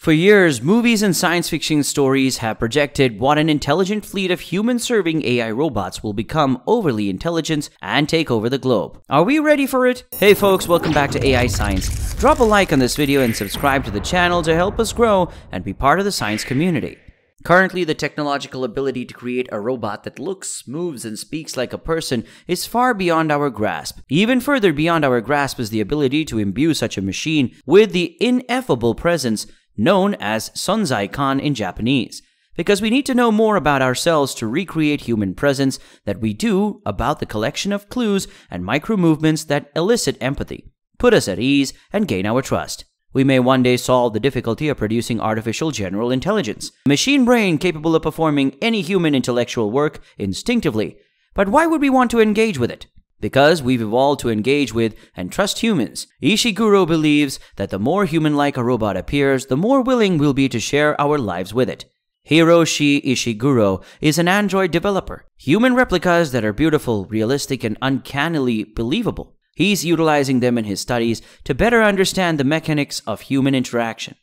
For years, movies and science fiction stories have projected what an intelligent fleet of human serving AI robots will become overly intelligent and take over the globe. Are we ready for it? Hey folks, welcome back to AI Science. Drop a like on this video and subscribe to the channel to help us grow and be part of the science community. Currently, the technological ability to create a robot that looks, moves, and speaks like a person is far beyond our grasp. Even further beyond our grasp is the ability to imbue such a machine with the ineffable presence known as Sonzai-kan in Japanese, because we need to know more about ourselves to recreate human presence that we do about the collection of clues and micro movements that elicit empathy, put us at ease, and gain our trust. We may one day solve the difficulty of producing artificial general intelligence, a machine brain capable of performing any human intellectual work instinctively. But why would we want to engage with it? Because we've evolved to engage with and trust humans, Ishiguro believes that the more human like a robot appears, the more willing we'll be to share our lives with it. Hiroshi Ishiguro is an android developer, human replicas that are beautiful, realistic, and uncannily believable. He's utilizing them in his studies to better understand the mechanics of human interaction.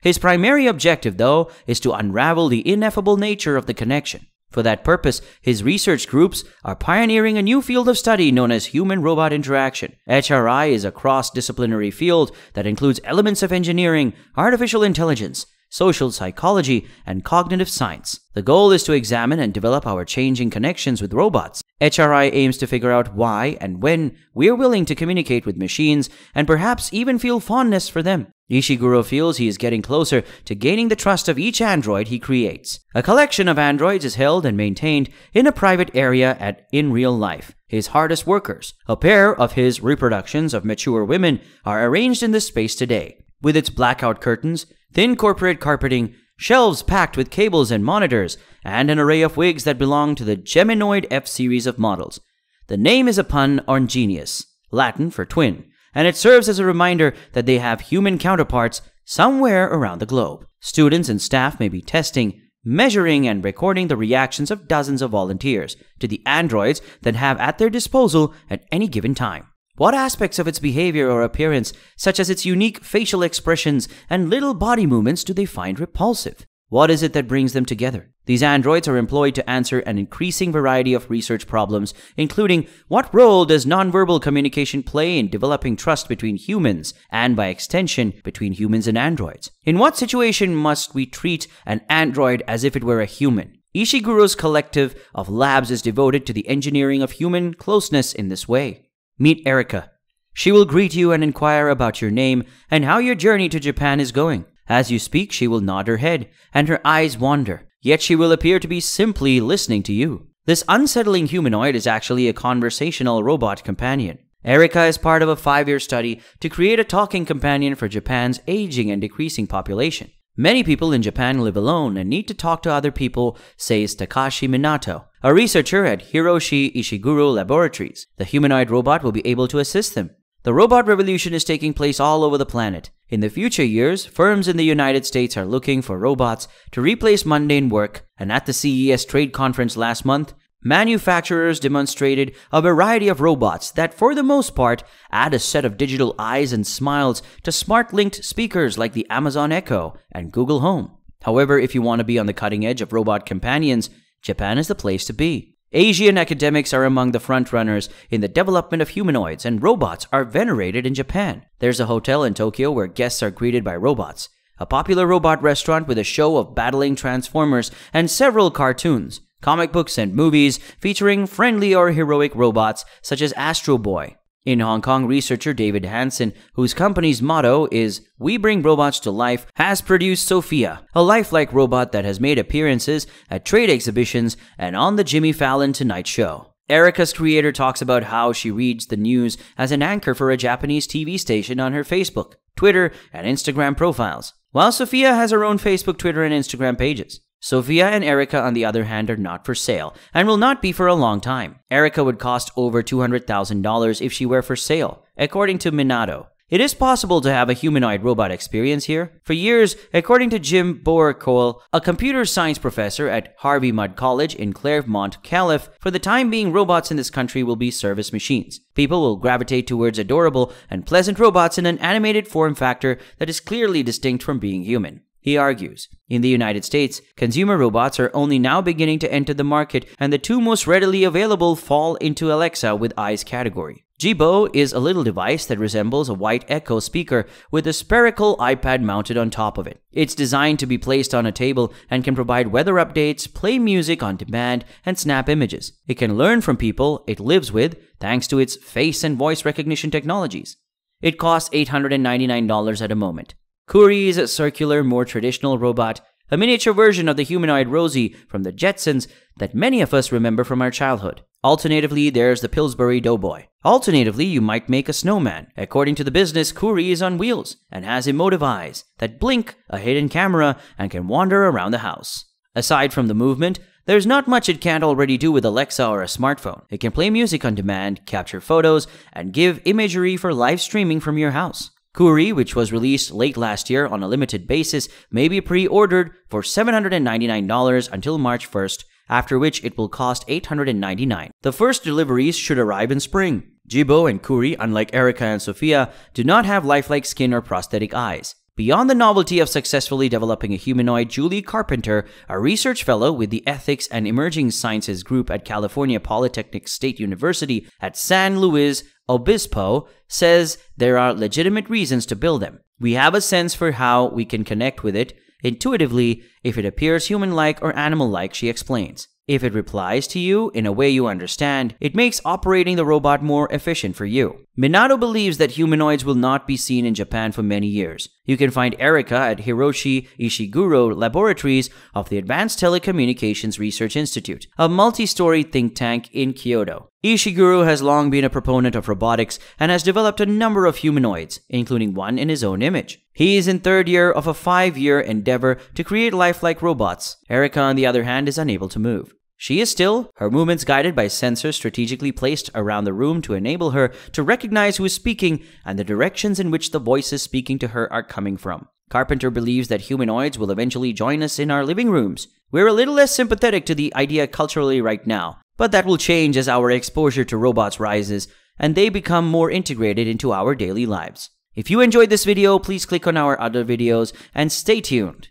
His primary objective, though, is to unravel the ineffable nature of the connection. For that purpose, his research groups are pioneering a new field of study known as human robot interaction. HRI is a cross disciplinary field that includes elements of engineering, artificial intelligence, social psychology, and cognitive science. The goal is to examine and develop our changing connections with robots. HRI aims to figure out why and when we're willing to communicate with machines and perhaps even feel fondness for them. Ishiguro feels he is getting closer to gaining the trust of each android he creates. A collection of androids is held and maintained in a private area at in real life. His hardest workers, a pair of his reproductions of mature women, are arranged in this space today. With its blackout curtains, thin corporate carpeting, shelves packed with cables and monitors, and an array of wigs that belong to the Geminoid F series of models. The name is a pun on geminus, Latin for twin and it serves as a reminder that they have human counterparts somewhere around the globe. Students and staff may be testing, measuring, and recording the reactions of dozens of volunteers to the androids that have at their disposal at any given time. What aspects of its behavior or appearance, such as its unique facial expressions and little body movements, do they find repulsive? What is it that brings them together? These androids are employed to answer an increasing variety of research problems, including what role does nonverbal communication play in developing trust between humans, and by extension, between humans and androids? In what situation must we treat an android as if it were a human? Ishiguro's collective of labs is devoted to the engineering of human closeness in this way. Meet Erica. She will greet you and inquire about your name and how your journey to Japan is going. As you speak, she will nod her head, and her eyes wander, yet she will appear to be simply listening to you. This unsettling humanoid is actually a conversational robot companion. Erica is part of a five year study to create a talking companion for Japan's aging and decreasing population. Many people in Japan live alone and need to talk to other people, says Takashi Minato, a researcher at Hiroshi Ishiguro Laboratories. The humanoid robot will be able to assist them. The robot revolution is taking place all over the planet. In the future years, firms in the United States are looking for robots to replace mundane work, and at the CES trade conference last month, manufacturers demonstrated a variety of robots that, for the most part, add a set of digital eyes and smiles to smart linked speakers like the Amazon Echo and Google Home. However, if you want to be on the cutting edge of robot companions, Japan is the place to be. Asian academics are among the frontrunners in the development of humanoids, and robots are venerated in Japan. There's a hotel in Tokyo where guests are greeted by robots, a popular robot restaurant with a show of battling transformers, and several cartoons, comic books, and movies featuring friendly or heroic robots such as Astro Boy, in Hong Kong, researcher David Hanson, whose company's motto is We Bring Robots to Life, has produced Sophia, a lifelike robot that has made appearances at trade exhibitions and on the Jimmy Fallon Tonight Show. Erica's creator talks about how she reads the news as an anchor for a Japanese TV station on her Facebook, Twitter, and Instagram profiles, while Sophia has her own Facebook, Twitter, and Instagram pages. Sophia and Erica, on the other hand, are not for sale and will not be for a long time. Erica would cost over $200,000 if she were for sale, according to Minato. It is possible to have a humanoid robot experience here. For years, according to Jim Boerkoel, a computer science professor at Harvey Mudd College in Claremont, Calif, for the time being, robots in this country will be service machines. People will gravitate towards adorable and pleasant robots in an animated form factor that is clearly distinct from being human. He argues. In the United States, consumer robots are only now beginning to enter the market, and the two most readily available fall into Alexa with eyes category. Jibo is a little device that resembles a white Echo speaker with a spherical iPad mounted on top of it. It's designed to be placed on a table and can provide weather updates, play music on demand, and snap images. It can learn from people it lives with thanks to its face and voice recognition technologies. It costs $899 at a moment. Kuri is a circular, more traditional robot, a miniature version of the humanoid Rosie from the Jetsons that many of us remember from our childhood. Alternatively, there's the Pillsbury Doughboy. Alternatively, you might make a snowman. According to the business, Kuri is on wheels and has emotive eyes that blink, a hidden camera, and can wander around the house. Aside from the movement, there's not much it can't already do with Alexa or a smartphone. It can play music on demand, capture photos, and give imagery for live streaming from your house. Kuri, which was released late last year on a limited basis, may be pre ordered for $799 until March 1st, after which it will cost $899. The first deliveries should arrive in spring. Jibo and Kuri, unlike Erica and Sophia, do not have lifelike skin or prosthetic eyes. Beyond the novelty of successfully developing a humanoid, Julie Carpenter, a research fellow with the Ethics and Emerging Sciences group at California Polytechnic State University at San Luis Obispo, says there are legitimate reasons to build them. We have a sense for how we can connect with it intuitively if it appears human like or animal like, she explains. If it replies to you in a way you understand, it makes operating the robot more efficient for you. Minato believes that humanoids will not be seen in Japan for many years. You can find Erica at Hiroshi Ishiguro Laboratories of the Advanced Telecommunications Research Institute, a multi-story think tank in Kyoto. Ishiguro has long been a proponent of robotics and has developed a number of humanoids, including one in his own image. He is in third year of a five-year endeavor to create lifelike robots. Erica, on the other hand, is unable to move. She is still, her movements guided by sensors strategically placed around the room to enable her to recognize who is speaking and the directions in which the voices speaking to her are coming from. Carpenter believes that humanoids will eventually join us in our living rooms. We're a little less sympathetic to the idea culturally right now, but that will change as our exposure to robots rises and they become more integrated into our daily lives. If you enjoyed this video, please click on our other videos and stay tuned.